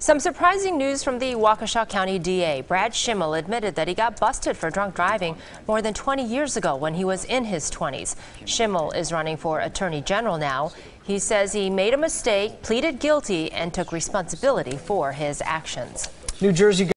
Some surprising news from the Waukesha County DA. Brad Schimel, admitted that he got busted for drunk driving more than 20 years ago when he was in his 20s. Schimel is running for Attorney General now. He says he made a mistake, pleaded guilty, and took responsibility for his actions. New Jersey